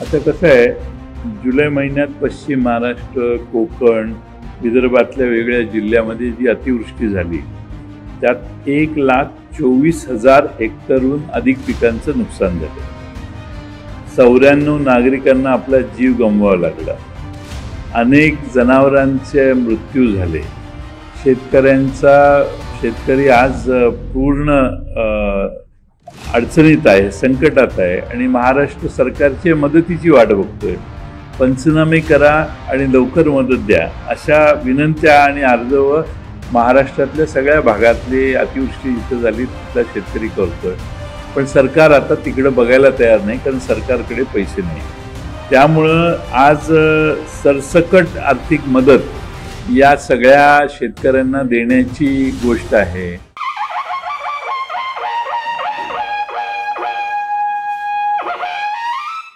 आता कसं आहे जुलै महिन्यात पश्चिम महाराष्ट्र कोकण विदर्भातल्या वेगळ्या जिल्ह्यामध्ये जी अतिवृष्टी झाली त्यात एक लाख चोवीस हजार हेक्टरहून अधिक पिकांचं नुकसान झालं. चौऱ्याण्णव नागरिकांना आपला जीव गमवावा लागला. अनेक जनावरांचे मृत्यू झाले. शेतकऱ्यांचा शेतकरी आज पूर्ण अडचणीत आहे संकटात आहे आणि महाराष्ट्र सरकारची मदतीची वाट बघतोय. पंचनामे करा आणि लवकर मदत द्या अशा विनंत्या आणि अर्ज व महाराष्ट्रातल्या सगळ्या भागातली अतिवृष्टी जिथं झाली तिथला शेतकरी करतोय. पण सरकार आता तिकडं बघायला तयार नाही कारण सरकारकडे पैसे नाही. त्यामुळं आज सरसकट आर्थिक मदत या सगळ्या शेतकऱ्यांना देण्याची गोष्ट आहे.